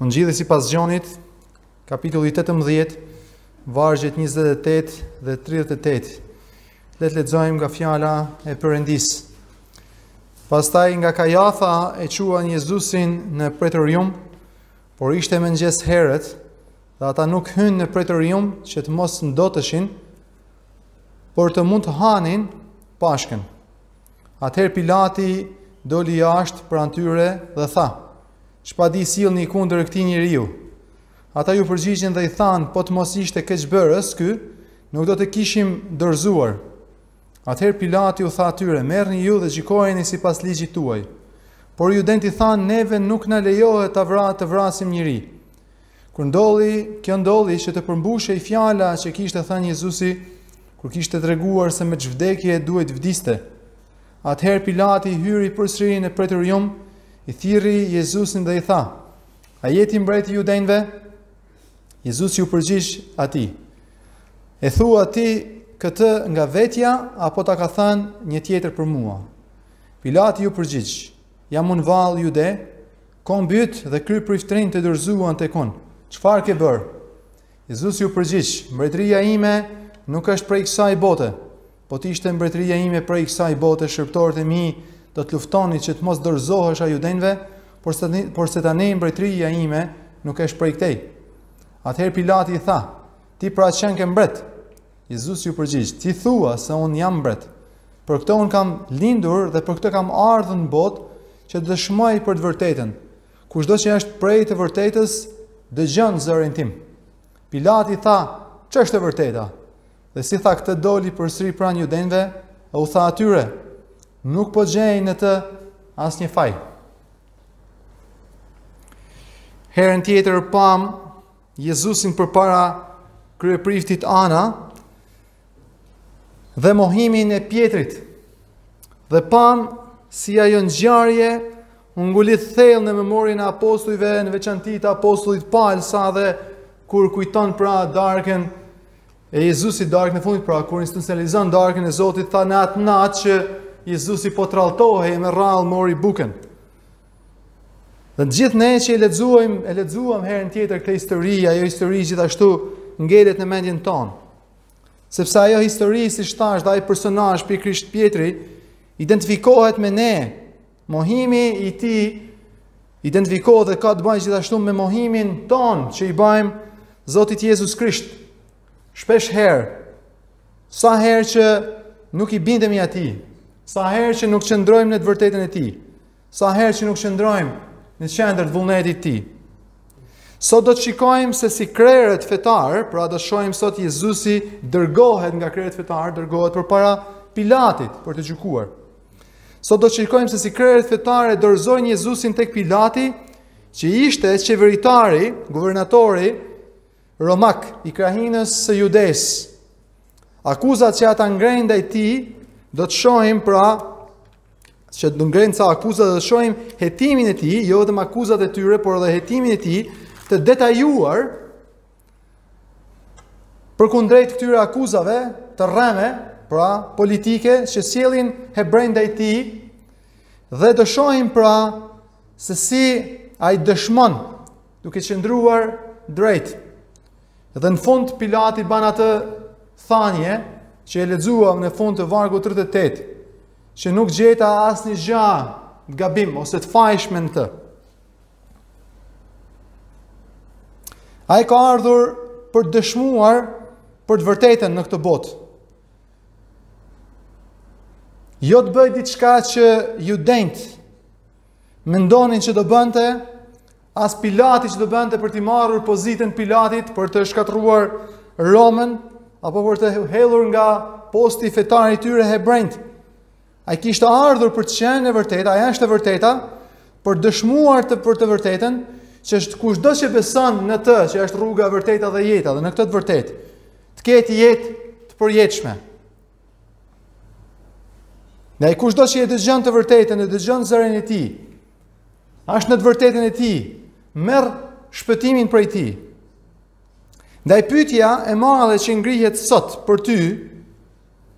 Ungjilli sipas Gjonit, kapitulli 18, vargjet 28 dhe 38. Le të lexojmë nga fjala e Perëndisë. Pastaj nga Kajafa e çuan Jezusin në pretorium, por ishte mëngjes herët, dhe ata nuk hynë në pretorium që të mos ndoteshin, por të mund të hanin Pashkën. Atëherë Pilati doli jashtë pranë tyre dhe tha: "Ç'padi sillni kundër këtij njeriu?" Ata iu përgjigjën dhe i thanë: "Po të mos ishte keqbërës ky, nuk do të kishim dorëzuar." Atëherë Pilati u tha atyre: "Merrni ju dhe gjykojeni sipas ligjit tuaj." Por judenjtë i thanë: "Neve nuk na lejohet ta vra, të vrasim njeri." Kur ndodhi, kjo ndodhi që të përmbushej fjala që kishte thënë Jezusi kur kishte treguar se me ç'vdekje duhej të vdiste. Atëherë Pilati hyri përsëri në pretorium, i thirri Jezusin dhe i tha: A je ti mbreti i judenjve? Jezusi u përgjigj atij: E thua ti këtë nga vetja apo ta ka thënë një tjetër për mua? Pilati iu përgjigj, jam unë vallë jude, Kombi yt dhe kryepriftërinjtë të dorëzuan tek unë. Çfarë ke bërë? Jezusi u përgjigj, Mbretëria ime nuk është prej kësaj bote. Po të ishte mbretëria ime prej kësaj bote, shërbëtorët e mi do të luftonin që të mos dorëzohesha judenjve, porse, porse tani mbretëria ime nuk është prej këtej. Atëherë Pilati i tha, ti pra qenke mbret. Jezusi iu përgjigj, Ti thua se unë jam mbret. Për këtë unë kam lindur dhe për këtë kam ardhur në botë, që të dëshmoj për të vërtetën. Kushdo që është prej të vërtetës, dëgjon zërin tim. Pilati tha, Ç'është e vërteta? Dhe si tha këtë doli përsëri pranë judenjve, e u tha atyre, Nuk po gjej në të asnjë faj. Herën tjetër pamë Jezusin përpara kryepriftit Ana dhe mohimin e Pjetrit. Dhe pamë si ajo ngjarje u ngulit thellë në memorien e apostujve, në veçanti të apostullit Pal sa dhe kur kujton pra darkën e Jezusit darkën e fundit pra kur institucionalizon darkën e Zotit tha në atë natë që Jezusi po tradhtohej e me radhë mori bukën. Dhe të gjithë ne që e lexuam, e lexuam herën tjetër këtë histori, ajo histori gjithashtu ngelet në mendjen tonë. Sepse ajo histori si thashë, ai personazh pikërisht Pjetri identifikohet me ne. Mohimi i tij identifikohet dhe ka të bëjë gjithashtu me mohimin tonë që i bëjmë Zotit Jezus Krisht. Shpesh herë, sa herë që nuk i bindemi atij, sa herë që nuk qëndrojmë në të vërtetën e tij, Sa herë që nuk qëndrojmë në qendër të vullnetit të tij. Sot do të shikojmë se si krerët fetarë, pra do të shohim sot Jezusi dërgohet nga krerët fetarë, dërgohet përpara Pilatit për t'u gjykuar. Sot do të shikojmë se si krerët fetarë e dorëzojnë Jezusin tek Pilati, që ishte qeveritari, guvernatori Romak i krahinës së Judesë. Akuzat që ata ngrenë ndaj tij, do të shohim pra që do ngrenë ca akuza dhe do të shohim hetimin e tij, jo vetëm akuzat e tyre, por edhe hetimin e tij të detajuar përkundrejt këtyre akuzave të rreme, pra politike që sjellin hebrenjtë ndaj tij dhe do shohim pra se si ai dëshmon Duke qëndruar drejt. Dhe në fund Pilati ban atë thanie që e lexuam në fund të vargut 38, që nuk gjeta asnjë gjë të gabim ose të fajshme në të. Ai ka ardhur për të dëshmuar për të vërtetën në këtë botë. Jo të bëjë diçka që judenjtë, Mendonin që do bënte as Pilati që do bënte për t'i marrur pozitën Pilatit për të shkatërruar Romën apo për të hedhur nga posti fetar i tyre hebrenjtë. Ai kishte ardhur për të qenë e vërteta, ai është e vërteta, për të dëshmuar për të vërtetën, që kushdo që beson në të, që është rruga, e vërteta dhe jeta, dhe në këtë të vërtetë, të ketë jetë të përjetshme. Ndaj kushdo që e dëgjon të vërtetën, e dëgjon zërin e tij, ashtë në të vërtetën e tij, merr shpëtimin prej tij. Ndaj pytja e madhe që ngrihet sot për ty,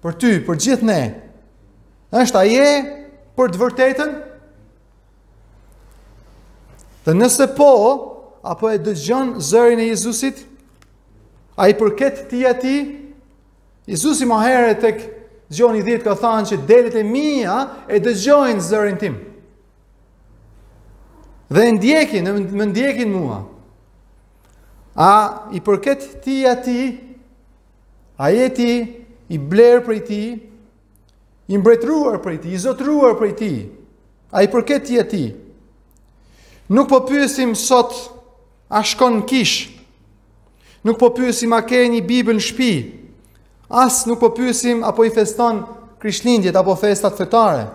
për ty, për gjithë ne, është a je për të vërtetën? Dhe nëse po, a po e dëgjon zërin e Jezusit, a i përket ti atij, Jezusi ma herët tek Gjoni 10 ka thënë që delet e mia e dëgjojnë zërin tim. Dhe e ndjekin, më ndjekin mua. A i përket ti atij, a je ti i blerë prej tij, i mbretëruar prej tij, i zotëruar prej tij, a i përket ti atij. Nuk po pyesim sot a shkon në kishë, Nuk po pyesim a ke një Bibël në shpi. As nuk po pyesim apo i feston Krishtlindjet apo festat fetare.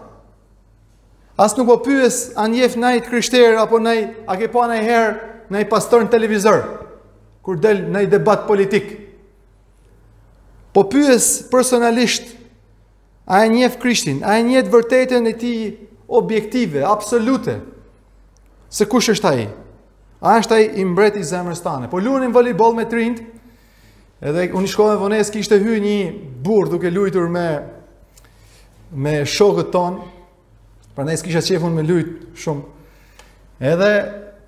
As nuk po pyes a njef naj të krishterë apo naj a ke pa najherë naj pastor në televizor kur del naj debat politik. Po pyes personalisht A e njef Krishtin, a e njef të vërtetën e tij objektive, absolute, se kush është aji? A është ai mbreti i zemrës tane? Po luanin volejbol me të rinjtë, edhe unë shkova me vonesë, kishte hy një burrë duke lujtur me, me shokët tonë, Pra ne s'kisha qefun me lujt shumë. Edhe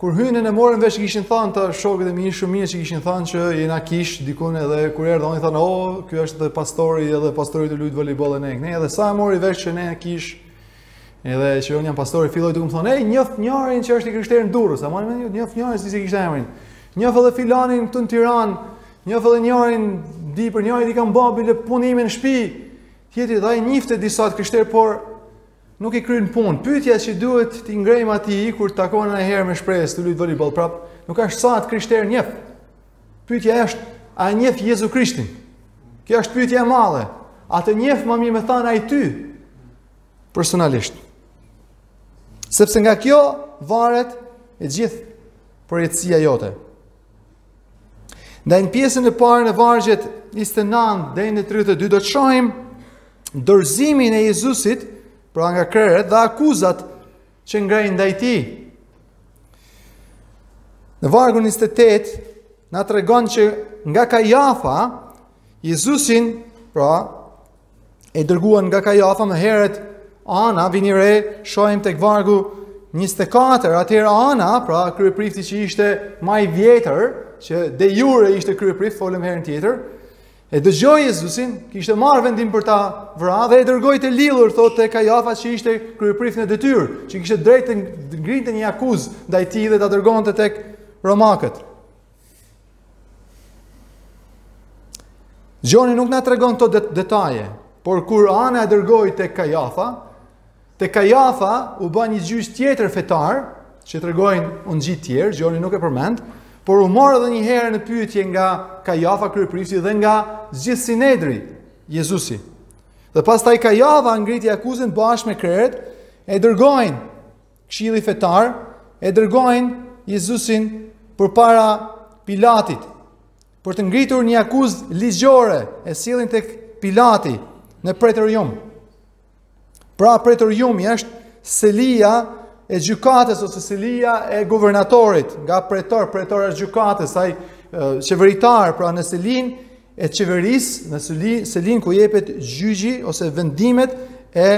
kur hynë e morën vesh që kishin thanë të shokët e mi shumë mirë që kishin thanë që jena kishë dikun edhe kur erdha unë i thanë, o, oh, ky është edhe pastori edhe pastori tu lujt volejboll me ne. Ne edhe sa e mori vesh që ne kishë edhe që unë jam pastori filloj të më thonë, ej, njof njërin që është i krishterë në Durrës, a mori me njof njërin si e kishte emrin, njof edhe filanin këtu në Tiranë, njof edhe njërin di për njërin i kam babi dhe punimin shpi, Tjetri dhe ai njifte disa të krishterë, por nuk i kryen punë. Pyetja që duhet t'i ngrejmë atij kur të takon najherë me shpresë tu lujt volleyball prap, nuk është sa të krishterë njef. Pyetja është, a njef Jezu Krishtin? Kjo është pyetja e madhe. A të njef ma mirë me thanë ai ty? Personalisht. Sepse nga kjo varet e gjithë përjetësia jote. Ndaj në pjesën e parë në vargjet 29 deri në 32 do të shohim dorëzimin e Jezusit pra nga krerët dhe akuzat që ngrejnë ndaj tij. Në vargun 28, na tregon që nga Kajafa, Jezusin, pra, E dërguan nga Kajafa më herët, Ana vini re, shohim tek vargu 24. Atëherë Ana, pra kryeprifti që ishte ma i vjetër, që de jure ishte kryeprift, folëm herën tjetër, e dëgjoi Jezusin, kishte marrë vendim për ta vra dhe e dërgoi të lidhur thotë te Kajafa që ishte kryeprift në detyrë, që kishte të drejtë të ngrinte një akuzë ndaj tij dhe ta dërgonte tek romakët. Gjoni nuk na tregon këto detaje, por kur Ana e dërgoi te Kajafa, te Kajafa u bë një gjyq tjetër fetar, që tregojnë ungjijtë tjerë, Gjoni nuk e përmend, por u mor edhe një herë në pyetje nga Kajafa kryeprifti dhe nga gjithë Sinedri, Jezusi. Dhe pastaj Kajafa ngriti akuzën bashkë me krerët e dërgojnë Këshilli fetar e dërgojnë Jezusin përpara Pilatit për të ngritur një akuzë ligjore e sjellin tek Pilati në pretorium. Pra pretoriumi është selia e gjykatës ose selia e guvernatorit, nga pretor, pretor është gjykatës, ai qeveritar, pra në selinë e qeverisë, në selinë ku jepet gjyqi ose vendimet e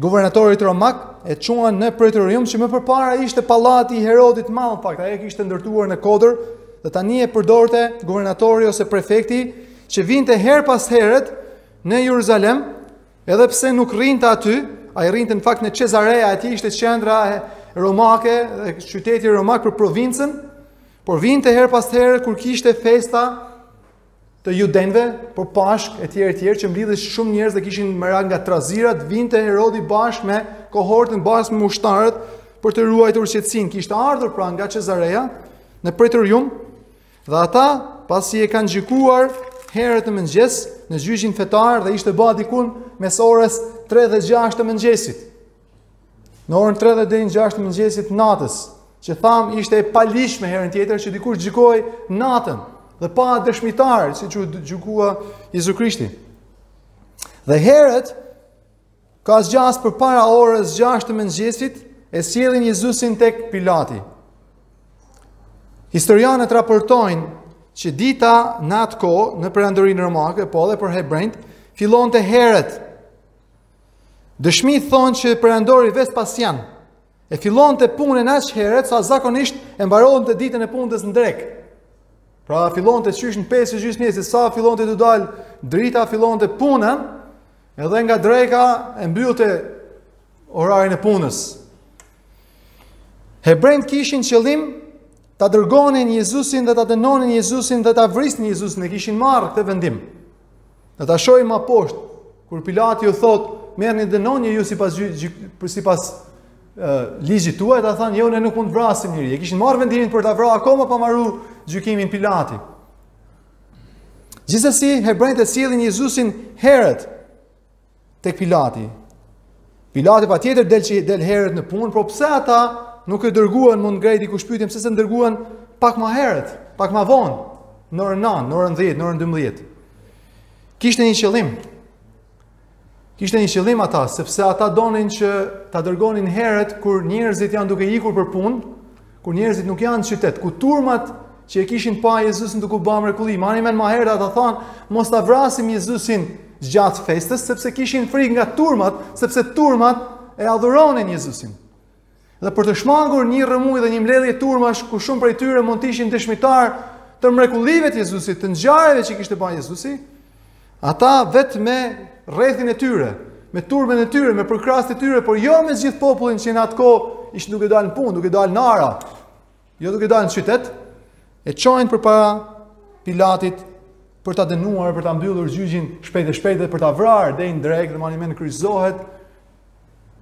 Guvernatorit romak e çuan në pretorium që më përpara ishte pallati i Herodit Madh, në fakt ai e kishte ndërtuar në kodër dhe tani e përdorte guvernatori ose prefekti që vinte herë pas herët në Jerusalem, edhe pse nuk rrinte aty, ai rrinte në fakt në Cezarea, aty ishte qendra romake dhe qyteti romak për provincën, por vinte herë pas herë kur kishte festa të judenjve, për Pashkë, e tjerë, e tjerë, që mblidheshin shumë njerëz dhe kishin merak nga trazirat, vinte Herodi bashkë me kohortën, bashkë me ushtarët, për të ruajtur qetësinë, kishte ardhur pra nga Cezarea, në pretorium, dhe ata, pasi e kanë gjykuar, herët në mëngjes, në gjyqin fetar dhe ishte ba dikun mes orës 3 dhe 6 të mëngjesit. Në orën 3 dhe deri në 6 të mëngjesit natës, që thamë ishte e paligjshme herën tjetër që dikush gjykoi natën dhe pa dëshmitar siç u gjykua Jezu Krishti. Dhe herët ka gjasa përpara orës 6 të mëngjesit e sjellin Jezusin tek Pilati. Historianët raportojnë që dita në atë kohë në perandorinë romake, po edhe për hebrenjt, fillonte herët Dëshmi thonë që perandori Vespasian e fillonte punën aq herët sa zakonisht e mbaronte ditën e punës në drekë. Pra fillonte qysh në pesë të mëngjesit, sa fillonte tu dalë drita, fillonte punën, edhe nga dreka e mbyllte orarin e punës. Hebrenjtë kishin qëllim ta dërgonin Jezusin dhe ta dënonin Jezusin dhe ta vrisnin Jezusin e kishin marrë këtë vendim. Dhe ta shohim më poshtë, Kur Pilati u thotë, merrni dënojeni ju sipas sipas ligjit tuaj, ata thonë, "Jo, ne nuk mund të vrasim njeri." E kishin marrë vendimin për ta vrarë akoma pa marrë gjykimin Pilati. Gjithsesi, hebrejtë e sjellin Jezusin herët tek Pilati. Pilati patjetër del që del herët në punë, por pse ata nuk e dërguan mund ta ngrejë dikush pyetjen pse s'e dërguan pak më herët, pak më vonë, në orën 9, në orën 10, në orën 12. Kishte një qëllim. Kishte një qëllim ata, sepse ata donin që ta dërgonin herët kur njerëzit janë duke ikur për punë, kur njerëzit nuk janë në qytet, ku turmat që e kishin pa Jezusin duke bërë mrekulli. Mbani mend më herët ata thanë, mos ta vrasim Jezusin gjatë festës, sepse kishin frikë nga turmat, sepse turmat e adhuronin Jezusin. Dhe për të shmangur një rrëmujë dhe një mbledhje turmash ku shumë prej tyre mund të ishin dëshmitarë të mrekullive të Jezusit, të ngjarjeve që kishte bërë Jezusi, ata vetëm me rrethin e tyre, me turmën e tyre, me përkrahësit e tyre, por jo me gjithë popullin që në atë kohë ishte duke dalë në punë, duke dalë në ara, jo duke dalë në qytet, e çojnë përpara Pilatit për ta dënuar, për ta mbyllur gjyqin shpejt e shpejt dhe për ta vrarë deri në drekë, dhe mbani mend kryqëzohet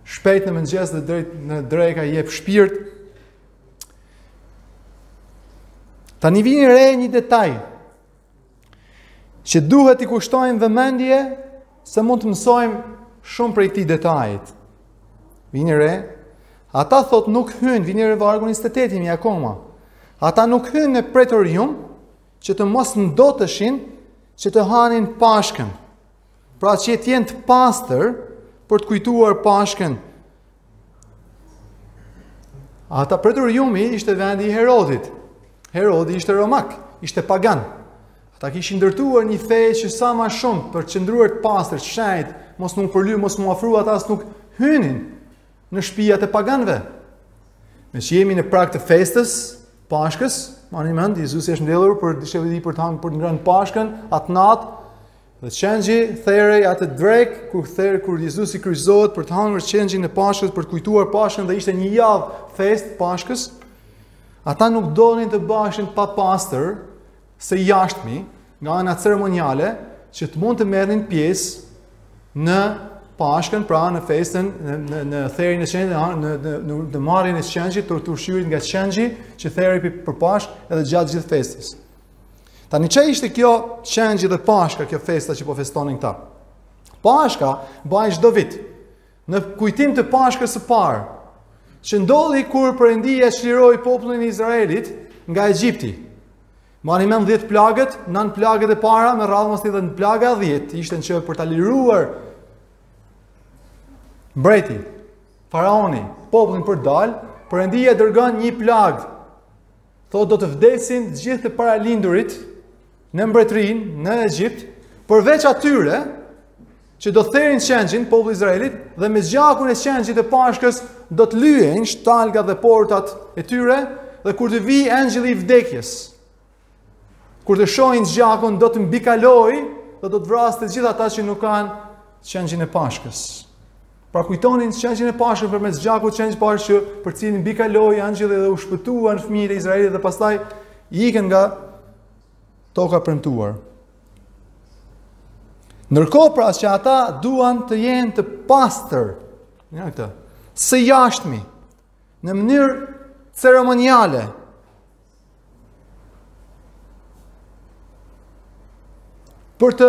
shpejt në mëngjes dhe drejt në drekë jep shpirt. Tani vini re një detaj që duhet t'i kushtojmë vëmendje se mund të mësojmë shumë prej këtij detajit. Vini re, ata thotë nuk hynë, vini re vargu 28 jemi akoma. Ata nuk hynë në pretorium që të mos ndoteshin që të hanin pashkën. Pra që të jenë të pastër për të kujtuar Pashkën. Ata pretoriumi ishte vendi i Herodit. Herodi ishte romak, ishte pagan. Ata kishin ndërtuar një fe që sa më shumë për të qëndruar të pastër, të shenjtë, mos me u përly, mos me u afru ata as nuk hynin në shpiat e paganëve. Meqë jemi në prag të festës, Pashkës, mbani mend, Jezusi është mbledhur me dishepujt e tij për të hangër për të ngrënë Pashkën, atë natë Dhe qengji therej atë drekë kur ther kur Jezusi kryqëzohet për të hangër qengjin e Pashkës për të kujtuar Pashkën dhe ishte një javë festë e Pashkës. Ata nuk donin të baheshin të papastër së jashtmi nga ana ceremoniale që të mund të merrnin pjesë në Pashkën, pra në festën në në, në therjen e qengjit, në në në, në marrjen e qengjit, të ushqyerit nga qengji që therej për Pashkë edhe gjatë gjithë festës. Tani ça ishte kjo qengj dhe pashka, kjo festa që po festonin këta? Pashka bëhej çdo vit, në kujtim të pashkës së parë, që ndodhi kur Perëndia çliroi popullin e Izraelit nga Egjipti. Mbani mend 10 plagët, nëntë plagët e para, me radhë mështë dhe plaga e 10, ishte që për ta liruar mbreti, faraoni, popullin për dalë, Perëndia dërgon një plagë, Thotë do të vdesin të gjithë të paralindurit në mbretërinë, në Egjipt, përveç atyre që do të therin qengjin, populli i Izraelit, dhe me gjakun e qengjit të pashkës do të lyejnë shtalkat dhe portat e tyre, dhe kur të vijë engjëlli i vdekjes, kur të shohin gjakun, do të mbikalojë dhe do të vrasë të gjithë ata që nuk kanë qengjin e pashkës. Pra kujtonin qengjin e pashkës përmes gjakut qengjit të pashkës për të cilin mbikaloi engjëlli dhe u shpëtuan fëmijët e Izraelit dhe pastaj ikën nga toka e premtuar. Ndërkohë pra që ata duan të jenë të pastër, ja këtë, së jashtmi, në mënyrë ceremoniale, Për të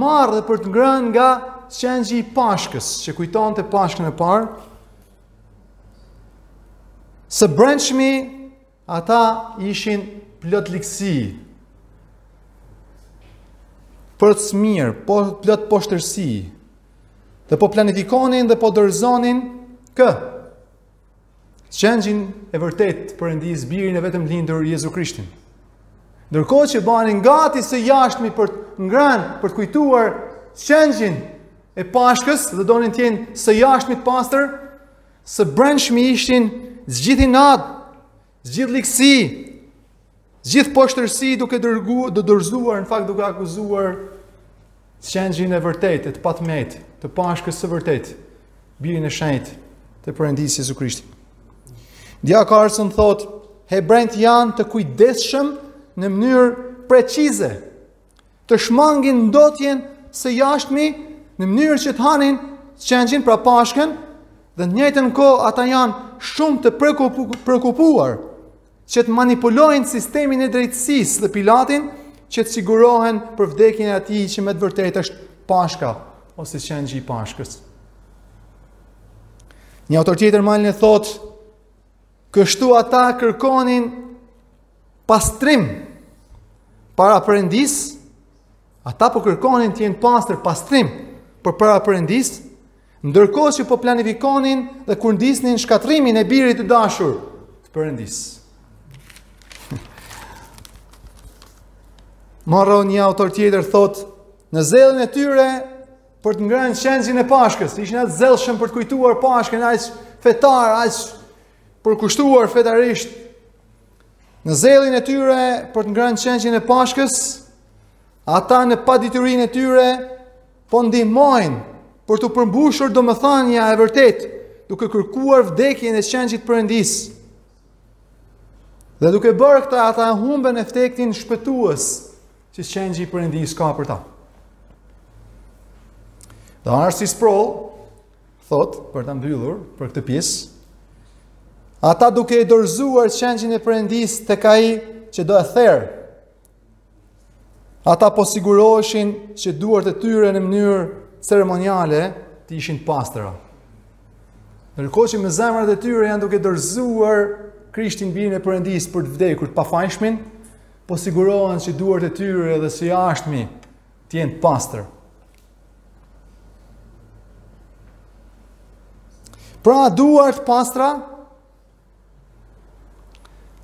marrë dhe për të ngrënë nga qengji i pashkës, që kujtonte pashkën e parë, së brendshmi ata ishin plot ligësi, plot smirë, po, plot poshtërsi, dhe po planifikonin dhe po dorëzonin kë, Qengjin e vërtetë të Perëndisë, birin e vetëmlindur Jezu Krishtin. Ndërkohë që bëheshin gati së jashtmi për të ngrënë, për të kujtuar qengjin e pashkës dhe donin të jenë së jashtmi të pastër, së brendshmi ishin gjithë natën Gjithë ligësi, gjithë poshtërsi duke dërgu, do dorëzuar, në fakt duke akuzuar qengjin e vërtetë, e të patëmetë, të pashkës së vërtetë, birin e shenjtë të Perëndisë Jezu Krishti. D.A. Carson thotë, hebrenjtë janë të kujdesshëm në mënyrë precize, të shmangin ndotjen së jashtmi në mënyrë që të hanin qengjin pra pashkën dhe në të njëjtën kohë ata janë shumë të preokupuar që të manipulojnë sistemin e drejtësisë dhe Pilatin që të sigurohen për vdekjen e atij që me të vërtetë është Pashka ose qengji i Pashkës. Një autor tjetër malin e thotë Kështu ata kërkonin pastrim para Perëndisë, ata po kërkonin të jenë pastër pastrim përpara Perëndisë, ndërkohë që po planifikonin dhe kurdisnin shkatërrimin e birit të dashur të Perëndisë. Marro një autor tjetër thotë, në zellin e tyre për të ngrënë qengjin e Pashkës, ishin aq të zellshëm për të kujtuar Pashkën aq fetarë, aq përkushtuar fetarisht. Në zellin e tyre për të ngrënë qengjin e Pashkës, ata në paditurinë e tyre po ndihmojnë për t'u përmbushur domethënia e vërtetë, duke kërkuar vdekjen e qengjit të Perëndisë. Dhe duke bërë këtë, ata humbin efektin shpëtues që qengji i Perëndisë ka për ta. Dhe R.C. Sproul, thotë, për ta mbyllur, për këtë pjesë, ata duke dorëzuar qengjin e Perëndisë tek ai që do e therë, Ata po siguroheshin që duart e tyre në mënyrë ceremoniale të ishin të pastra. Ndërkohë që me zemrat e tyre janë duke dorëzuar Krishtin birin e Perëndisë për të vdekur të pafajshmin, po sigurohen që duart e tyre edhe së jashtmi të jenë të pastra. Pra duar të pastra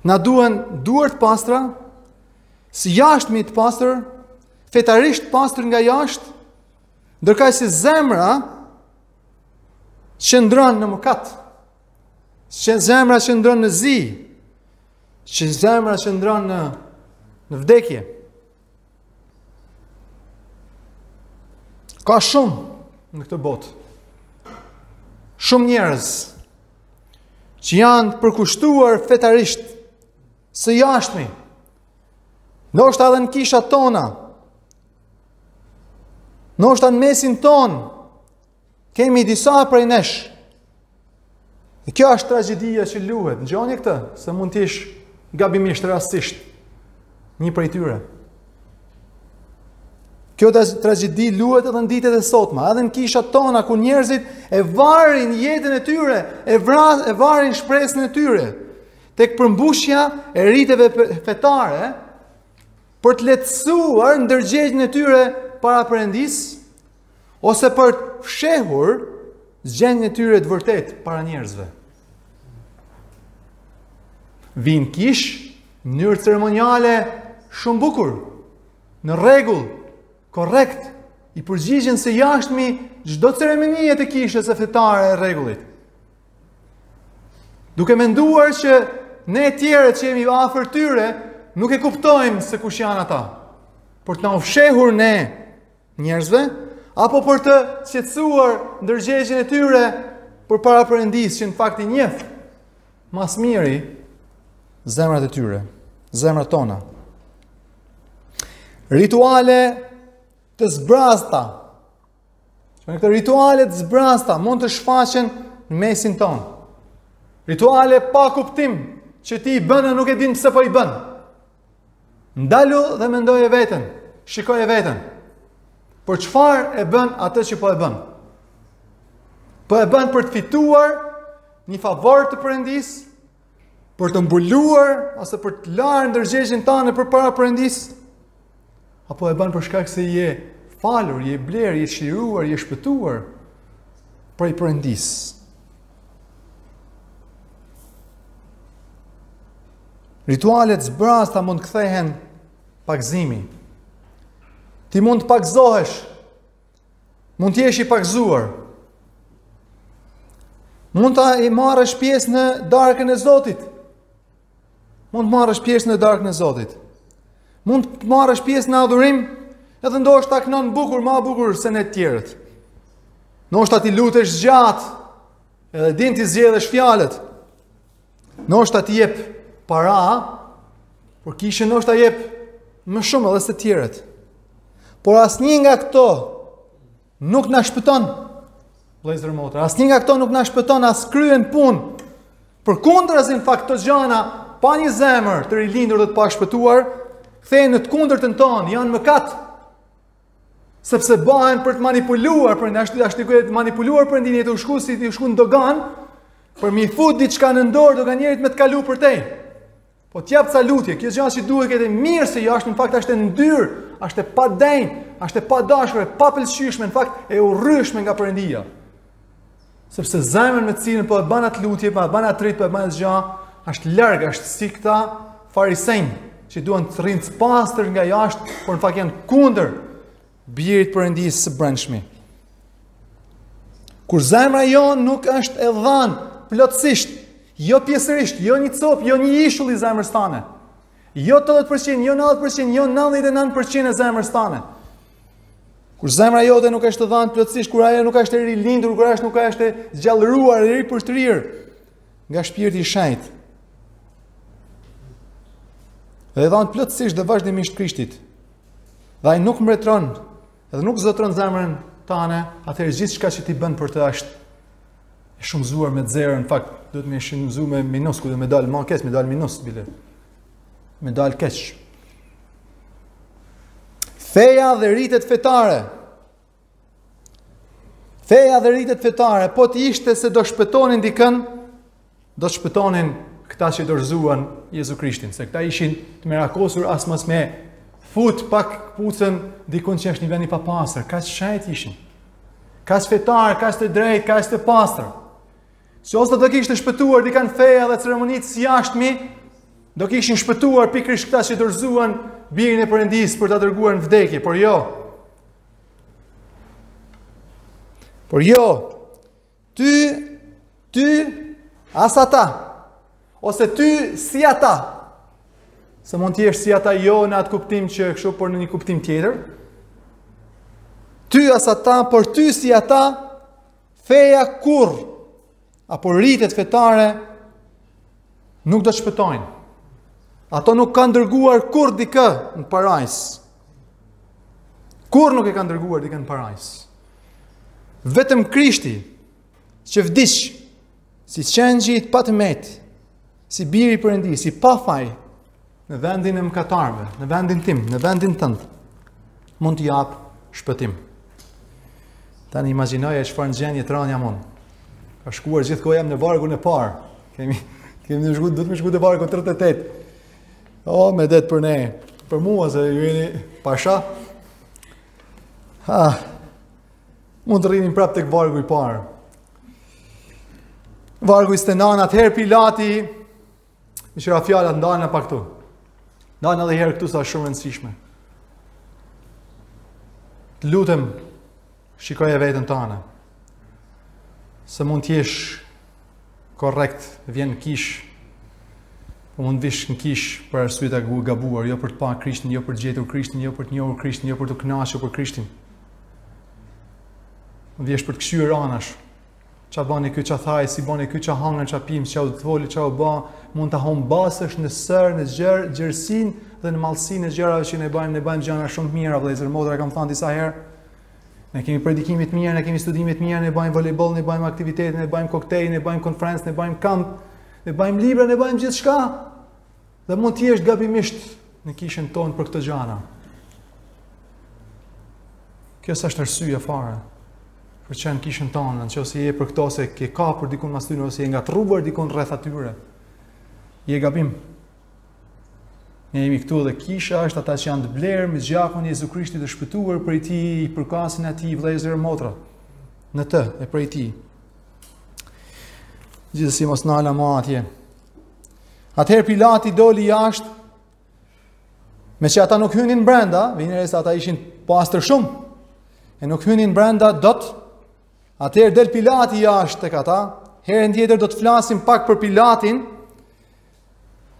Na duhen duar të pastra, së jashtmi të pastër, fetarisht të pastër nga jashtë, ndërkaq që zemra qëndron në mëkat, që zemra qëndron në zi, që zemra qëndron në, në vdekje. Ka shumë në këtë botë, shumë njerëz, që janë të përkushtuar fetarisht së jashtmi, ndoshta edhe në kishat tona, ndoshta në mesin tonë, kemi disa prej nesh, dhe kjo është tragjedia që luhet, dëgjoni këtë, se mund të jesh gabimisht rastësisht, Një prej tyre. Kjo tragjedi luhet edhe në ditët e sotma, edhe në kishat tona ku njerëzit e varin jetën e tyre, e, vra, e varin shpresën e tyre. Tek përmbushja e riteve fetare, për të lehtësuar ndërgjegjen e tyre para Perëndisë, ose për të fshehur gjendjen e tyre të vërtetë para njerëzve. Vijnë kishë në mënyrë ceremoniale shumë bukur, në rregull, korrekt, i përgjigjen së jashtmi çdo ceremonie të kishës së fetare e rregullit. Duke menduar që ne të tjerë që jemi afër tyre, nuk e kuptojmë se kush janë ata. Për të na u fshehur ne njerëzve apo për të qetësuar ndërgjegjen e tyre përpara Perëndisë që në fakt i njeh më së miri zemrat e tyre, zemrat tona. Rituale të zbrazta, që edhe këto rituale të zbrazta mund të shfaqen në mesin tonë. Rituale pa kuptim që ti i bën nuk e din pse po i bën. Ndalu dhe mendoje veten, shikoje veten. Për çfarë e bën atë që po e bën? Po e bën për të fituar një favor të Perëndisë, për të mbuluar ose për të larë ndërgjegjen tane përpara Perëndisë? Apo e bën për shkak se je falur, je blerë, je çliruar, je shpëtuar prej Perëndisë. Rituale të zbrazta mund të kthehen pagëzimi. Ti mund të pagëzohesh. Mund të jesh i pagëzuar. Mund të marrësh pjesë në darkën e Zotit. Mund të marrësh pjesë në darkën e Zotit. Mund të marrësh pjesë në adhurim, edhe ndoshta knon bukur, ma bukur se ne të tjerët. Ndoshta ti lutesh gjatë, edhe din t'i zgjedhësh fjalët. Ndoshta ti jep para për kishë ndoshta jep më shumë edhe se të tjerët. Por asnjë nga këto Nuk na shpëton. Vëllezër motra, asnjë nga këto nuk na shpëton as kryen punë. Përkundrazi në fakt këto gjana pa një zemër të rilindur dhe të pashpëtuar, kthehen në të kundërtën tonë, janë mëkat. Sepse bëhen për të manipuluar, për ta ashtuquajtur manipuluar Perëndinë, të shku si të shku në doganë, për m'i fut diçka në dorë doganjerit me të kalu përtej. Po të jap ca lutje, kjo gja që duket e mirë së jashtmi në fakt ashtë e ndyrë, ashtë e padenjë, ashtë e padashur, e papëlqyeshme në fakt e urrejtshme nga Perëndia. Sepse zemra me të cilën po e ban atë lutje, po e ban atë rit, po e ban atë gja, ashtë larg, është si këta farisenj që duan të rrinë të pastër nga jashtë, por në fakt janë kundër birit Perëndisë së brendshmi. Kur zemra jote nuk është e dhanë, plotësisht, jo pjesërisht, jo një copë, jo një ishull i zemrës tane, jo 80%, jo 90%, jo 99% e zemrës tane, kur zemra jote nuk është e dhanë, plotësisht, kur ajo nuk është e rilindur, kur ajo nuk është e gjallëruar, e ripërtërirë, nga shpirti i shenjtë, dhe dhanë plotësisht dhe vazhdimisht Krishtit, Dhe ai nuk mbretëron dhe nuk zotëron zemrën tane, atëherë gjithë çka që ti bën për të ashtë e shumëzuar me zero, në fakt, duhet me shumëzu me minus, ku do me dalë ma keq, me dalë minus, bile. Me dalë keq. Feja dhe ritet fetare, Feja dhe ritet fetare, po të ishte se do shpëtonin dikën, do të shpëtonin këta që dorëzuan Jezu Krishtin, se këta ishin të merakosur as mos me fut pak këpucën dikun që është një vend i papastër, kaq shenjtë ishin. Kaq fetar, kaq të drejtë, kaq të pastër. Se nëse do kishte shpëtuar dikën feja dhe ceremonitë së jashtmi, do kishin shpëtuar pikërisht këta që dorëzuan birin e Perëndisë për ta dërguar në vdekje, por jo. Por jo, ty, ty, as ata, ose ty si ata, se mund të jesh si ata jo në atë kuptim që kështu por në një kuptim tjetër. Ty as ata, por ty si ata, feja kurrë apo ritet fetare nuk do të shpëtojnë. Ato nuk kanë dërguar kurrë dikë në parajsë. Kurrë nuk e kanë dërguar dikë në parajsë. Vetëm Krishti që vdiq si qengji i patëmetë si biri i Perëndisë, i pafaj në vendin e mëkatarëve, në vendin tim, në vendin tënd, mund të japë shpëtim. Tani imagjinoje çfarë gjendje t'randë jam unë. Ka shkuar gjithë koha jam në vargun e parë. Kemi kemi me shku, duhet me shku te vargu 38. O, medet për ne. Për mua se ju jeni pasha. Ha. Mund të rrinim prapë tek vargu i parë. Vargu 29, atëherë Pilati, në tjera fjalë t'ndalna pak këtu. Ndal edhe herë këtu sa shumë rëndësishme. Të lutem, shikoje veten tane, se mund t'jesh korrekt, vjen në kishë, po mund t'vish në kishë për arsye të gabuar, jo për të pa Krishtin, jo për të gjetur Krishtin, jo për të njohur Krishtin, jo për t'u kënaqur për Krishtin. Mund vish për të këqyr anash, ça bani kjo ça tha, si bani kjo ça hangrën, ça pinë, ça u zhvillu, ça u ba, mund të honë basësh në sërë, në gjërë, gjërësinë dhe në madhësinë e gjërave që ne bajmë, ne bajmë gjëra shumë të mira, vëllezër, motra kam thënë disa herë, Ne kemi predikim t'mirë, ne kemi studim t'mirë, ne bajmë volejboll, ne bajmë aktivitete, ne bajmë koktej, ne bajmë konferencë, ne bajmë kamp, ne bajmë libra, ne bajmë gjithçka. Dhe mund të jesh gabimisht në kishën tonë për këto gjana. Kjo s'është arsyeja fare për çka je në kishën tonë, nëse je për këto se je kapur dikun mas tyre ose je ngatërruar dikun rreth atyre. Je gabim. Ne jemi këtu dhe kisha është ata që janë të blerë me gjakun e Jezu Krishtit të shpëtuar prej tij i përkasin atij vëllezër e motra në të e prej tij gjithsesi mos ndalem ma atje Atëherë Pilati doli jashtë, meqë ata nuk hynin brenda, vini re se ata ishin pastër shumë, e nuk hynin brenda dot, atëherë del Pilati jashtë tek ata, herën tjetër do të flasim pak për Pilatin,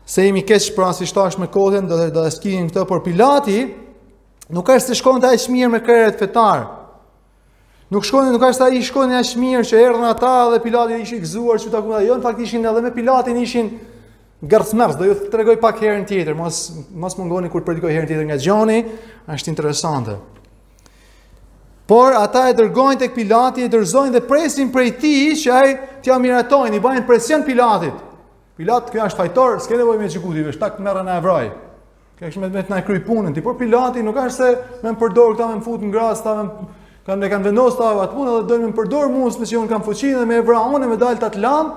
se jemi keq pra siç thashë me kohën, do të dhe skinin këtë, por Pilati, nuk është se shkonte aq mirë me krerët fetarë, Nuk shkonin, nuk asht ai shkonin aq mirë që erdhën ata dhe Pilati ish i gëzuar që takuan. Jo, në fakt ishin edhe me Pilatin ishin gërr-mërr, do ju tregoj pak herën tjetër, mos, mos mungoni kur predikoj herën tjetër nga Gjoni, është interesante. Por ata e dërgojnë tek Pilati, e dorëzojnë dhe presin prej tij që ai t'ia miratojnë, i bajnë presion Pilatit. Pilat, ky është fajtor, s'ke nevojë me gjyku ti, veç merre edhe vraje. Ky është, veç na kryj punën ti, por Pilati nuk është se më përdor këta më fut në grackë, ata më kanë e kanë vendosur ta atë punë dhe doin me përdor mua sepse un kam fuqinë dhe me e vra unë me dal ata të lamë.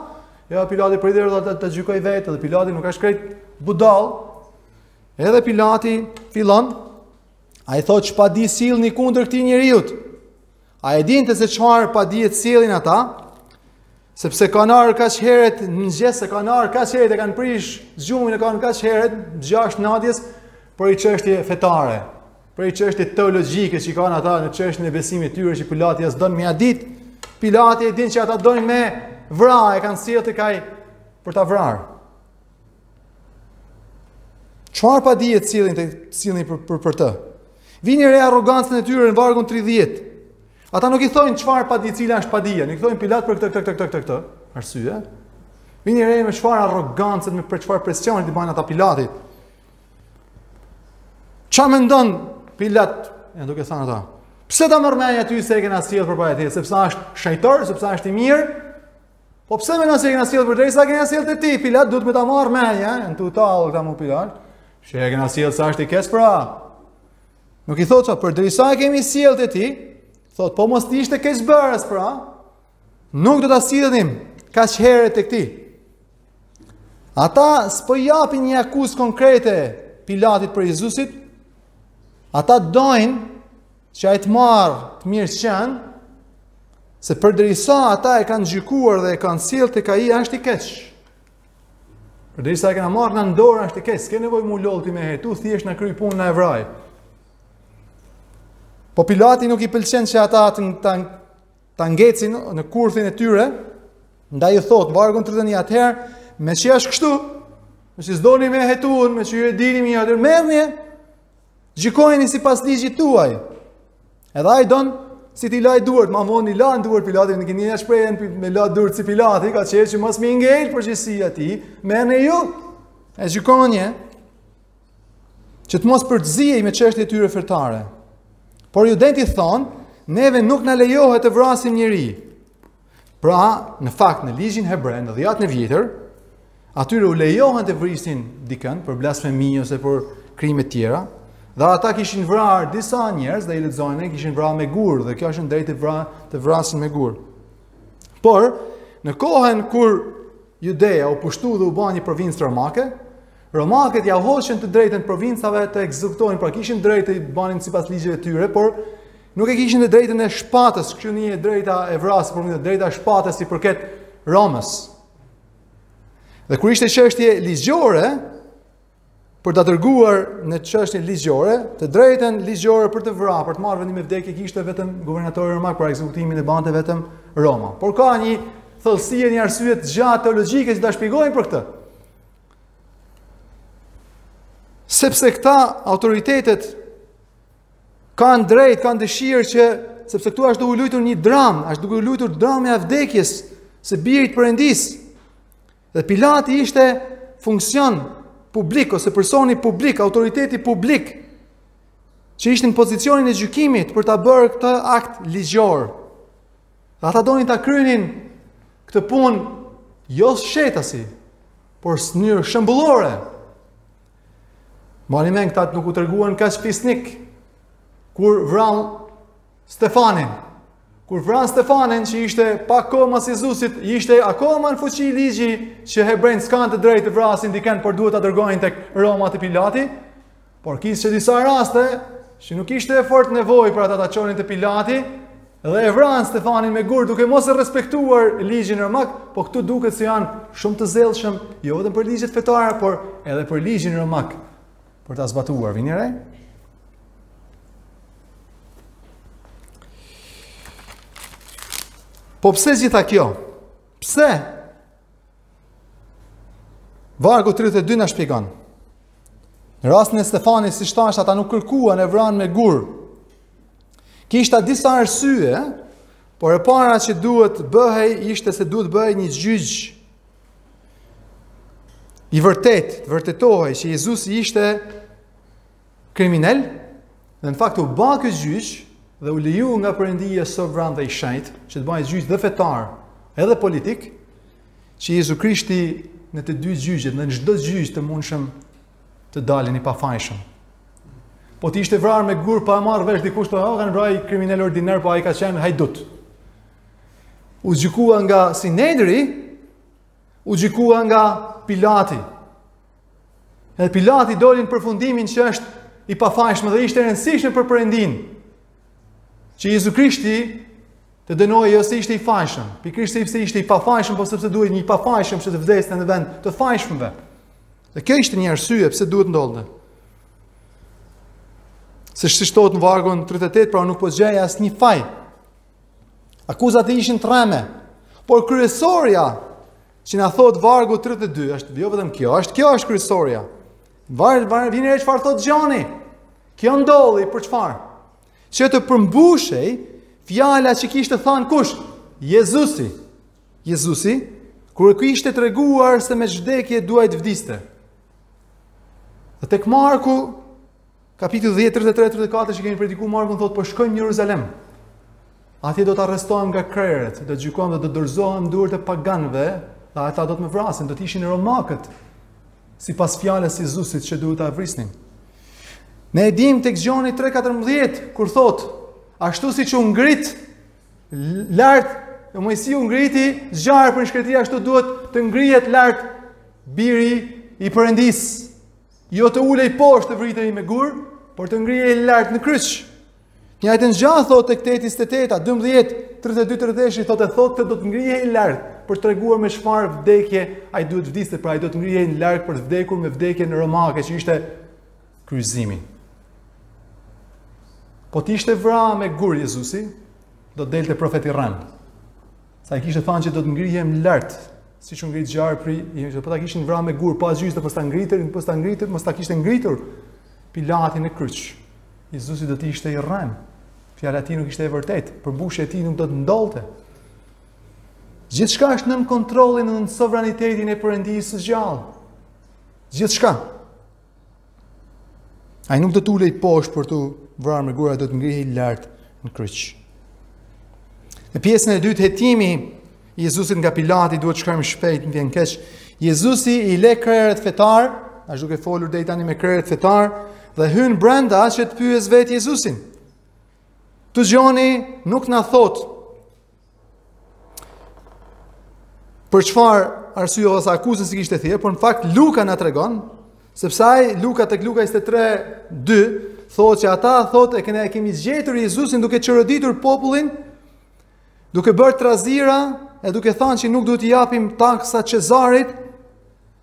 Ja Pilati prit njëherë ta gjykoj vetë dhe Pilati nuk është krejt budall. Edhe Pilati fillon ai thotë ç'padi sillni kundër këtij njeriu. A e dinte se çfarë padie të sjellin ata? Sepse kanë ardhur kaq herët mëngjes e kanë ardhur kaq herët e kanë prish gjumin e kanë kaq herët gjashtë nadjes për një çështje fetare, për një çështje teologjike që i kanë ata në çështjen e besimit të tyre që Pilati as don më ia dit. Pilati e din që ata doin me vra, e kanë sjellë tek ai për ta vrarë. Çfarë padie të sillnin të sillnin për, për për të? Vini re arrogancën e tyre në vargun 30. Ata nuk i thonë çfarë padie cila është padia, nuk i thonë Pilat për këtë këtë këtë këtë këtë arsye. Vini re me çfarë arrogance me për çfarë presioni i bëjnë ata Pilatit. Çfarë mendon Pilat? Ja duke thënë ata. Pse ta merr mendja ty se e kena sjellë përpara teje sepse është shejtor, sepse është i mirë, Po pse me nëse e kena sjellë përderisa e kena sjellë te ti, Pilat, duhet me ta marr mendja, eh? në total këta mu pilat. Shih e kena sjellë sa është i keq pra. Nuk i thotë ça, përderisa e kemi sjellë te ti, thotë po mos të ishte keqbërës pra. Nuk do ta sillenim kaq herë tek ti. Ata s'po japin një akuzë konkrete Pilatit për Jezusit. Ata dojnë Që ai ta marr të mirëqenë, se përderisa ata e kanë gjykuar dhe e kanë sjell tek ai është i keq. Përderisa e kanë marrë në dorë është i keq, s'ke nevojë m'u lodh ti me hetu, thjesht na kryj punë na e vrit. Po Pilati nuk i pëlqen që ata të ta ta ngecin në kurthin e tyre, ndaj u thot vargun 31 atëherë, meqë është kështu, meqë s'doni me hetu, meqë ju e dini mirë atë merrni, Gjykojeni sipas ligjit tuaj. Edhe ai don, si t'i lajë duart, ma vonë i lan duart Pilati, ne e kena shprehjen me la duart si Pilati, ka qejf që mos me i ngel përgjegjësia atij, merreni ju, e gjykojeni, që të mos përzihej me çështjet e tyre fetare. Por judenjtë i thonë, neve nuk na lejohet të vrasim njeri, Pra, në fakt në ligjin hebre në dhiatën e vjetër, atyre u lejohej të vrisnin dikën për blasfemi ose për krime të tjera, dhe ata kishin vrarë disa njerëz dhe i lexojnë, kishin vrarë me gur dhe kjo është një e drejtë të vra të vrasin me gur. Por në kohën kur Judea u pushtu dhe u bë një provincë romake, Romakët ia hoqën të drejtën provincave të ekzekutonin, pra kishin drejtë të banin sipas ligjeve të tyre, por nuk e kishin të drejtën e shpatës, kjo e drejta e vra, pra e drejta e shpatës i përket Romës. Dhe kur ishte çështje ligjore për ta dërguar në çështje ligjore, të drejtën ligjore për të vrarë, për të marrë vendime vdekje e kishte vetëm guvernatori romak, pra ekzekutimin e bante vetëm Roma. Por ka një thellësi, një arsye të gjatë teologjike që ta shpjegojnë për këtë. Sepse këta autoritetet kanë drejt, kanë dëshirë që sepse këtu asht duke u lujtur një dramë, asht duke u lujtur drama e vdekjes së Birit të Perëndisë. Dhe Pilati ishte funksion publik ose personi publik, autoriteti publik që ishte në pozicionin e gjykimit për ta bërë këtë akt ligjor. Dhe ata donin ta kryenin këtë punë jo fshehtasi, por në mënyrë shembullore. Mani men këta nuk u treguan kaq fisnikë, kur vran Stefanin, kur vran Stefanin që ishte pak kohë mas Jezusit, ishte akoma në fuqi ligji që hebrenjtë s'kanë të drejtë të vrasin dikën, por duhet ta dërgojnë te Roma te Pilati, Por kishte disa raste që nuk ishte e fort nevojë për ata ta çonin te Pilati dhe e vranë Stefanin me gur duke mos e respektuar ligjin romak, po këtu duket se janë shumë të zellshëm jo vetëm për ligjet fetare, por edhe për ligjin romak për ta zbatuar vini re. Po pse gjithë kjo? Pse Vargu 32 na shpjegon. Në rastin e Stefanit, siç thashë, ata nuk kërkuan, e vranë me gurë. Kishte disa arsye, por e para që duhet bëhej, ishte se duhet të bëhej një gjyq i vërtetë, të vërtetohej që Jezusi ishte kriminel dhe në fakt u bë ky gjyq dhe u leju nga Perëndia sovran dhe i shenjtë që të bëhet gjyq dhe fetar edhe politik që Jezu Krishti në të dy gjyqet, në çdo gjyq të mundshëm të dalin i pafajshëm. Po të ishte vrarë me gur pa e marrë vesh dikush thotë kanë vra një kriminel ordiner po ai ka qenë hajdut. U gjykua nga Sinedri, u gjykua nga Pilati. Edhe Pilati doli në përfundimin që është i pafajshëm dhe ishte e rëndësishme për Perëndinë që Jezu Krishti të dënohej jo se ishte i fajshëm, pikërisht sepse ishte i pafajshëm, por sepse duhej një i pafajshëm që të vdeste në vend të fajshmëve. Dhe kjo ishte një arsye pse duhet ndodhte. Se siç thuhet në vargun 38, pra nuk po gjej asnjë faj. Akuzat ishin të rreme, por kryesorja Që na thotë vargu 32 është jo vetëm kjo, është kjo është kryesorja. Var var vini re çfarë thotë Gjoni. Kjo ndodhi për çfarë? Që të përmbushej fjala që kishte thënë kush? Jezusi. Jezusi kur kishte treguar se me ç'vdekje duhej të vdiste. Dhe tek Marku Kapitulli 10, 33, 34 që kemi prediku Markun thotë, po shkojmë në Jeruzalem. Atje do të arrestohem nga krerët, do të gjykohem dhe do të dorëzohem duart e paganëve, dhe ata do të më vrasin, do të ishin romakët. Sipas fjalës së Jezusit që duhet ta vrisnin. Ne e dimë tek Gjoni 3:14 kur thotë, ashtu siç u ngrit lart Moisiu ngriti gjarprin në shkretëti ashtu duhet të ngrihet lart biri i Perëndisë. Jo të ulej poshtë të vritej me gur, por të ngrihej lart në kryq. Njëjtën gjë thotë tek 8:28, 12, 32, 33-shi thotë e thotë do të ngrihej lart për të treguar me çfarë vdekje ai duhet të vdiste, pra ai do të ngrihej lart për të vdekur me vdekjen romake që ishte kryqëzimi. Po të ishte vra me gur Jezusi, do të delte profet i rremë. Sa i kishte thënë që do të ngrihem lart, siç u ngrit gjarpri, i thotë po ta kishin vrarë me gurë pa gjysë, mos ta ngritër, mos ta ngritër, mos ta kishte ngritur Pilati në kryq. Jezusi do të ishte i rrem. Fjala e tij nuk ishte e vërtetë, përmbushja e tij nuk do të ndodhte. Gjithçka është nën kontrollin dhe nën sovranitetin e Perëndisë së gjallë. Gjithçka. Ai nuk do të ulej poshtë për t'u vrarë me gurë, do të ngrihej lart në kryq. Në pjesën e dytë hetimi i Jezusit nga Pilati duhet të shkojmë shpejt më vjen keq. Jezusi i le krerët fetarë, është duke folur deri tani me krerët fetarë dhe hyn brenda që të pyesë vetë Jezusin. Këtu Gjoni nuk na thotë Për çfarë arsye ose akuzën si kishte thirrë, por në fakt Luka na tregon sepse ai Luka tek Luka 23:2 thotë se ata thotë e kemi e kemi gjetur Jezusin duke çoroditur popullin, duke bërë trazira e duke thënë se nuk duhet t'i japim taksa Cezarit.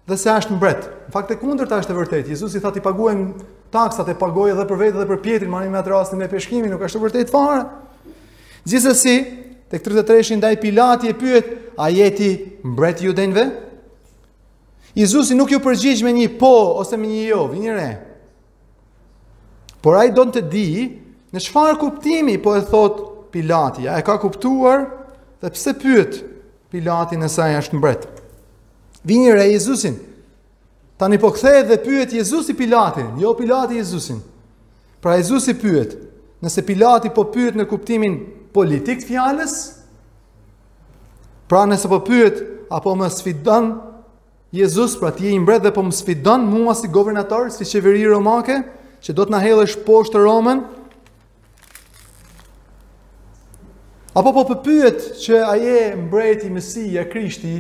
dhe se është mbret. Në fakt e kundërta është e vërtetë. Jezusi tha t'i paguajmë taksat e pagoi edhe për vete edhe për Pjetrin, marrim atë rastin me peshkimin, nuk është e vërtetë fare. Gjithsesi, tek 33-shi ndaj Pilati e pyet, a je ti mbret i judenjve? Jezusi nuk iu përgjigj me një po ose me një jo, vini re. Por ai don të dijë në çfarë kuptimi po e thotë Pilati, a e ka kuptuar dhe pse pyet Pilati nëse ai është mbret. Vini re Jezusin. Tani po kthehet dhe pyet Jezusi Pilatin, jo Pilati Jezusin. Pra Jezusi pyet, nëse Pilati po pyet në kuptimin politik të fjalës, pra nëse po pyet a po më sfidon Jezus, pra ti je mbret dhe po më sfidon mua si guvernator, si qeveri romake, që do të na hedhësh poshtë Romën? Apo po më pyet që a je mbreti Mesia Krishti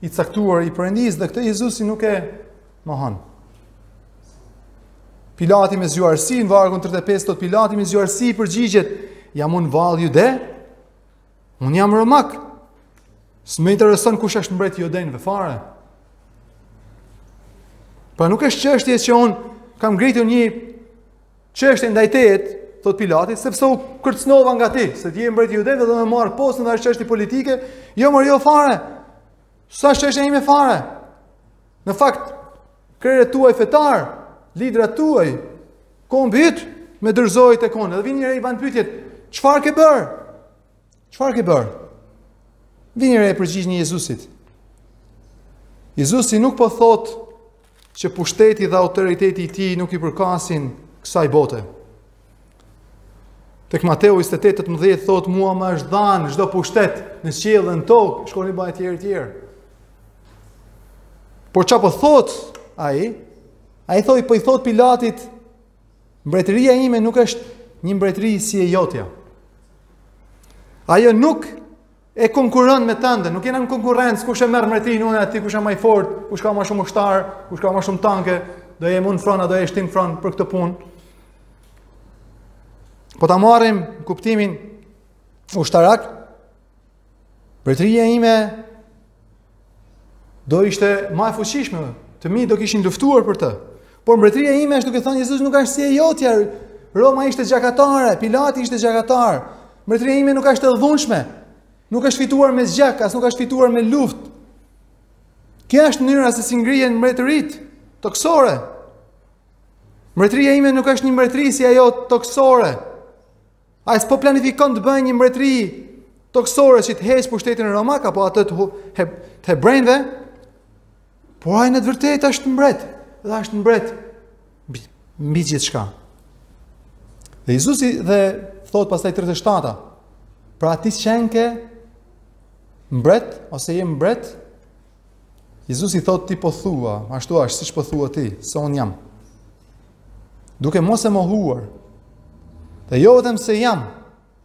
i caktuar i Perëndisë dhe këtë Jezusi nuk e mohon. Pilati me zgjuarsi në vargun 35 thotë Pilati me zgjuarsi përgjigjet jam unë vallë jude Unë jam romak. S'më intereson kush është mbreti i judenjve fare. Pra nuk është çështje që unë kam ngritur një çështje ndaj teje, thotë Pilati, sepse u kërcnova nga ti, se ti je mbreti i judenjve dhe më merr postin dhe është çështje politike, jo mor jo fare. S'është çështja ime fare. Në fakt, krerët e tu fetarë, liderët tuaj, kombi yt, më dorëzoi tek unë. Dhe vini re i bën pyetjen, çfarë ke bërë? Çfarë ke bërë? Vini re përgjigjen e Jezusit. Jezusi nuk po thotë që pushteti dhe autoriteti i tij nuk i përkasin kësaj bote. Tek Mateu 28:18 thotë mua më është dhanë çdo pushtet në qiell dhe në tokë, shkoni bëni etj etj. Por ça po thot ai, ai thot po i thot Pilatit, mbretëria ime nuk është një mbretëri si e jotja. Ajo nuk e konkuron me tënden, nuk jena në konkurrencë, kush e merr mbretërinë unë a ti, kush është më i fortë, kush ka më shumë ushtar, kush ka më shumë tanke, do jem unë në fron, do jesh ti në fron për këtë punë. Po ta marrim kuptimin ushtarak. Mbretëria ime do ishte më e fuqishme, të mitë do kishin luftuar për të. Por mbretëria ime është duke thënë Jezusi nuk është si e jotja. Roma ishte gjakatare, Pilati ishte gjakatar. Mbretëria ime nuk është e dhunshme. Nuk është fituar me gjak, as nuk është fituar me luftë. Kjo është mënyra se si ngrihen mbretëritë tokësore. Mbretëria ime nuk është një mbretëri si ajo tokësore. Ai s'po planifikon të bëjë një mbretëri tokësore që të heqë pushtetin romak, apo atë të, he, të hebrejnve, po ai në të vërtet është mbret, dhe është mbret, mbi gjithçka. Dhe Jezusi dhe thot pastaj te 37-a, pra ti qenke mbret, ose je mbret, Jezusi thot ti po thua, ashtu ashtë, siç po thua ti, se unë jam. Duke mos e mohuar. Dhe jo vetëm se jam,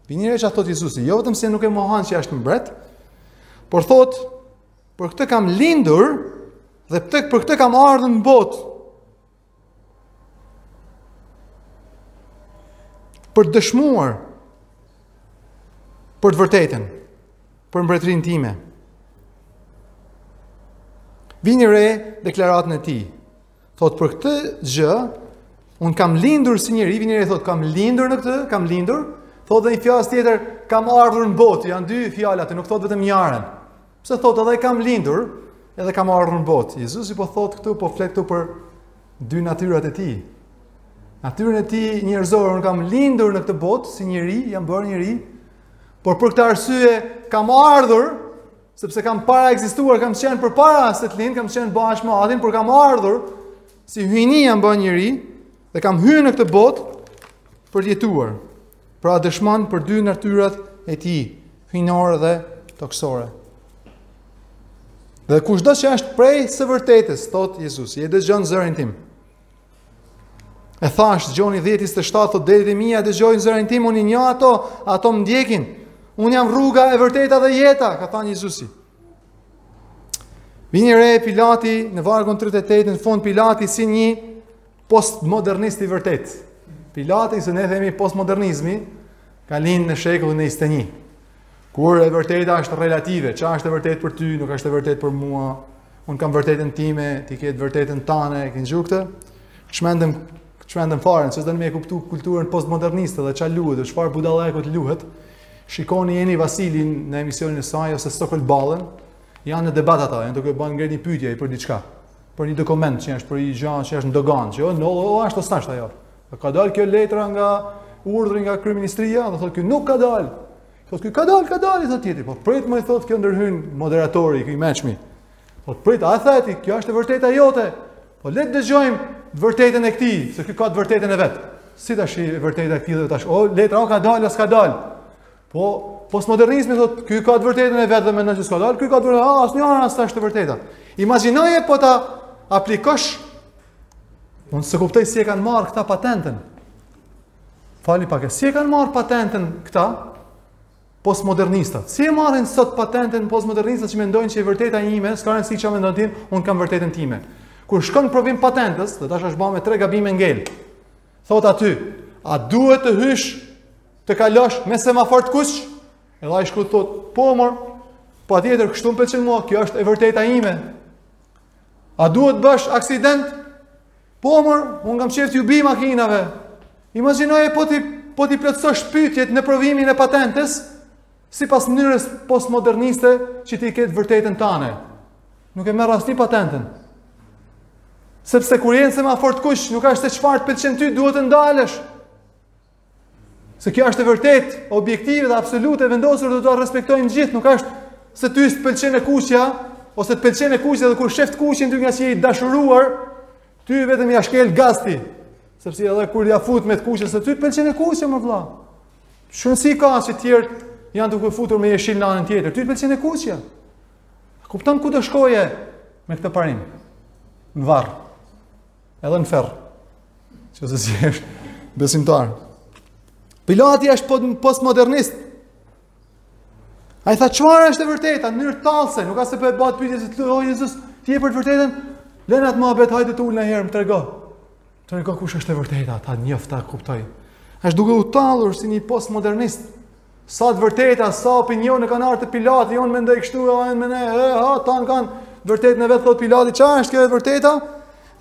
vini re ça thot Jezusi, jo vetëm se nuk e mohon që është mbret, por thot për këtë kam lindur dhe për këtë kam ardhur në botë për të dëshmuar për të vërtetën, për mbretërinë time. Vini re deklaratën e tij, Thot për këtë gjë, un kam lindur si njeri, vini re thot kam lindur në këtë, kam lindur. Thot dhe një fjalë tjetër, kam ardhur në botë, janë dy fjalë aty, nuk thot vetëm njërën. Pse thot edhe kam lindur, edhe kam ardhur në botë. Jezusi po thot këtu, po flet këtu për dy natyrat e tij. Natyrën e tij njerëzore, un kam lindur në këtë botë si njeri, jam bërë njeri. Por për këtë arsye kam ardhur Sepse kam para ekzistuar, kam qenë përpara se t'lind, kam qenë bashkë me Atin, por kam ardhur si hyjni jam bën njeri dhe kam hyrë në këtë botë për të jetuar. Pra dëshmon për dy natyrat e tij, hyjnore dhe tokësore. Dhe kushdo që është prej së vërtetës, thot Jezusi, e dëgjon zërin tim. E thash, Gjoni 10-27, thot delet e mia dëgjojnë zërin tim, unë i njoh ato, ato më ndjekin. Unë jam rruga e vërteta dhe jeta, ka thanë Jezusi. Vini re Pilati në vargun 38 në fund Pilati si një postmodernist i vërtet. Pilati se ne themi postmodernizmi ka lind në shekullin e 21. Kur e vërteta është relative, çka është e vërtetë për ty, nuk është e vërtetë për mua. Un kam vërtetën time, ti ke të vërtetën tane, e ke ngjuar këtë? Çmendem, çmendem fare, se don me e kuptu kulturën postmoderniste dhe çfarë luhet, çfarë budallëku luhet. Shikoni Eni Vasilin në emisionin e saj ose Sokol Ballën, janë në debat ata, janë duke bën ngrenë një pyetje për diçka, për një dokument që është për një gjë që është në dogan, që o, o, o është o s'është ajo. A ka dalë kjo letra nga urdhri nga kryeministria? Jo, thotë ky nuk ka dalë. Thotë ky ka dalë, ka dalë, thotë tjetri. Po prit më i thotë kjo ndërhyn moderatori i mesmi. Po prit, a tha ti, kjo është e vërteta jote. Po le të dëgjojmë vërtetën e këtij, se ky ka të vërtetën e vet. Si tash e vërteta e këtij dhe tash, o letra o ka dalë, o s'ka dalë. Po postmodernizmi thotë ky ka të vërtetën e vet dhe mendon se s'ka dalë, ky ka të vërtetën, asnjë as tash të vërteta. Imagjinoje po ta aplikosh Unë s'e kuptoj si e kanë marrë këta patentën. Fali pak e si e kanë marrë patentën këta postmodernistat. Si e marrin sot patentën postmodernistat që mendojnë se e vërteta e ime, s'ka rëndësi çfarë mendon ti, unë kam vërtetën time. Kur shkon provim patentës, dhe tash është bërë me tre gabime ngel. Thot aty, a duhet të hysh të kalosh me semafor të kuq? Edhe ai shkruan thot, po mor, patjetër kështu më pëlqen mua, kjo është e vërteta ime. A duhet të bësh aksident? Po mor, unë kam qejf t'ju bi makinave. Imagjinoje po t'i, po t'i plotësosh pyetjet në provimin e patentës sipas mënyrës postmoderniste që ti ke të vërtetën tane. Nuk e merr asnjë patentën. Sepse kur je në semafor të kuq, nuk ashtë se çfar të pëlqen ty, duhet të ndalësh. Se kjo është e vërtet, objektive dhe absolute, e vendosur dhe do ta respektojnë të gjithë, nuk është se ty s'të pëlqen e kuqja, ose të pëlqen e kuqja dhe kur shef të kuqen ti ngaqë je i dashuruar, ti vetëm ia shkel gazit, sepse edhe kur ja fut me të kuqe, se ty të pëlqen e kuqja, mo vlla. Ç'rëndësi ka që tjerët janë duke futur me jeshil në anën tjetër, ty të pëlqen e kuqja. Kupton ku do shkoje me këtë parim? Në varr. Edhe në ferr. Nëse s'ishe besimtar. Pilati është po- postmodernist. Ai tha, çfar është e vërteta, në mënyrë tallëse, nuk asht se po e ban pyetje, se të lërë, o Jezus, ti je për të vërtetën, lëne atë muhabet, hajde të ulemi një herë, më trego. Trego kush është e vërteta, ta njof, ta kuptoj. është duke u tallur si një postmodernist, Sa të vërteta, sa opinione kanë ardhë te Pilati, jo unë mendoj kështu, ai më ne, e, ha, tanë kanë të vërtetën e vet, thotë Pilati, ça është kjo e vërteta?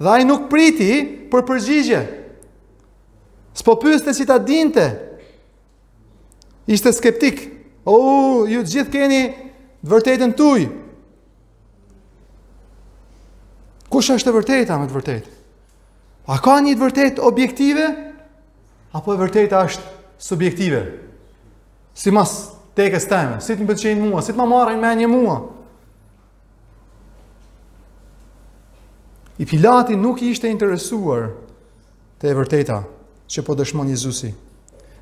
Dhe ai nuk priti për përgjigje. S'po pyeste që ta dinte. Ishte skeptik. O, ju gjithë keni të vërtetën tuj. Kush është e vërteta me të vërtetë? A ka një të vërtetë objektive? Apo e vërteta është subjektive. Simas tekës teme, si të më pëlqejë mua, si të ma marri menja mua. I Pilati nuk ishte interesuar te e vërteta që po dëshmon Jezusi.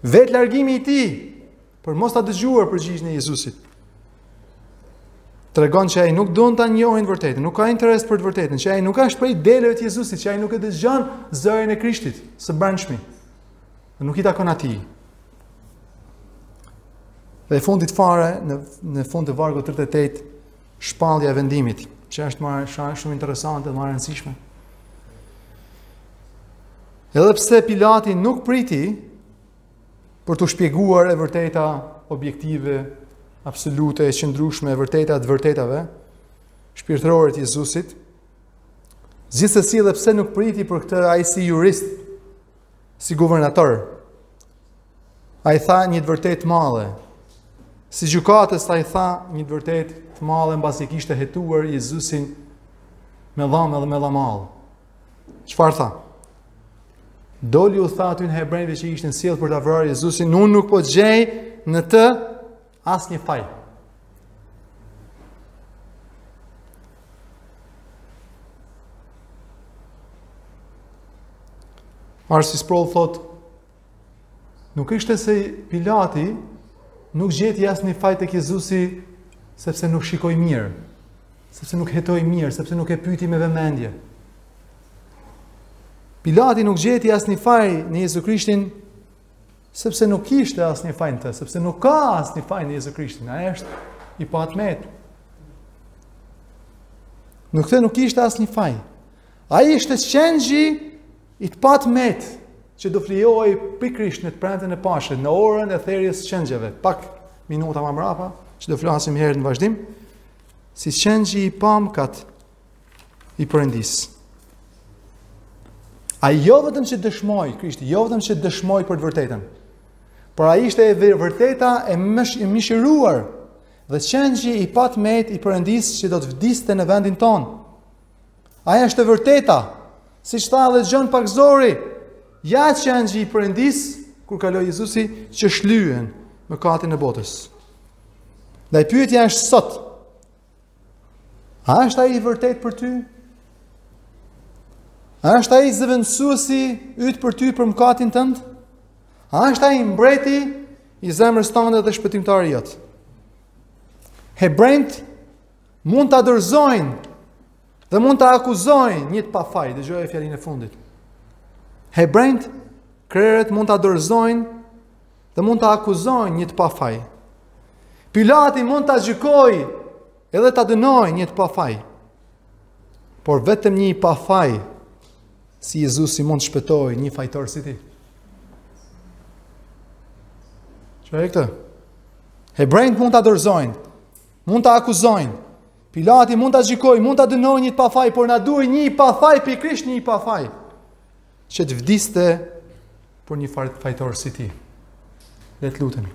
Vetë largimi i tij Për mos ta dëgjuar përgjigjen e Jezusit. Tregon që ai nuk don ta njohi të vërtetën, nuk ka interes për të vërtetën, që ai nuk është prej deleve të Jezusit, që ai nuk e dëgjon zërin e Krishtit së brendshmi. Nuk i takon atij. Dhe e fundit fare në në fund të vargut 38 shpallja e vendimit, që është më shumë interesante dhe më e rëndësishme. Edhe pse Pilati nuk priti Për t'u shpjeguar e vërteta objektive, absolute, e qëndrueshme, e vërteta, të vërtetave shpirtërore të Jezusit, gjithsesi edhe pse nuk priti për këtë ai si jurist, si guvernator, ai tha një të vërtetë të madhe, si gjykatës ai tha një të vërtetë të madhe, mbasi kishte hetuar Jezusin me dhamë edhe me dhamallë, Çfarë tha? Doli u tha atyne hebrejve që ishin sjellë për ta vrarë Jezusin, unë nuk po gjej në të asnjë faj. R.C. Sproul thotë, Nuk ishte se Pilati nuk gjeti asnjë faj tek Jezusi sepse nuk shikoi mirë, sepse nuk hetoi mirë, sepse nuk e pyti me vëmendje. Pilati nuk gjeti asnjë faj në Jezu Krishtin sepse nuk ishte asnjë faj në të, sepse nuk ka asnjë faj në Jezu Krishtin, ai është i patëmetë. Nuk të nuk ishte asnjë faj. Ai ishte qengji i patëmetë, që do flijohej pikërisht në të premten e Pashkës, në orën e therjes qengjave, pak minuta ma mrapa, që do flasim herën në vazhdim, si qengji i pamkat i Perëndisë. Ai jo vetëm që dëshmoi, Krishti, jo vetëm që dëshmoi për të vërtetën, por ai ishte e vërteta e mishëruar dhe qengji i patëmetë i Perëndisë që do të vdiste në vendin tonë, Ai është e vërteta, siç tha edhe Gjon Pagëzori, ja qengji i Perëndisë, kur kaloi Jezusi, që shlyen mëkatin e botës. Ndaj pyetja është sot, a është ai i vërtetë për ty? A është ai zëvendësuesi yt për ty për mëkatin tënd? A është ai mbreti i zemrës tënde dhe shpëtimtari yt? Hebrenjtë mund ta dorëzojnë dhe mund ta akuzojnë një të pafaj, dëgjoje fjalinë e fundit. Hebrenjtë, krerët mund ta dorëzojnë dhe mund ta akuzojnë një të pafaj. Pilati mund ta gjykojë edhe ta dënojë një të pafaj. Por vetëm një i pafaj si Jezusi mund të shpëtojë një fajtor si ti. Dëgjoje këtë? Hebrenjtë mund ta dorëzojnë, mund ta akuzojnë. Pilati mund ta gjykojë, mund ta dënojë një të pafaj, por na duhej një i pafaj pikërisht një i pafaj. Që të vdiste për një fajtor si ti. Le të lutemi.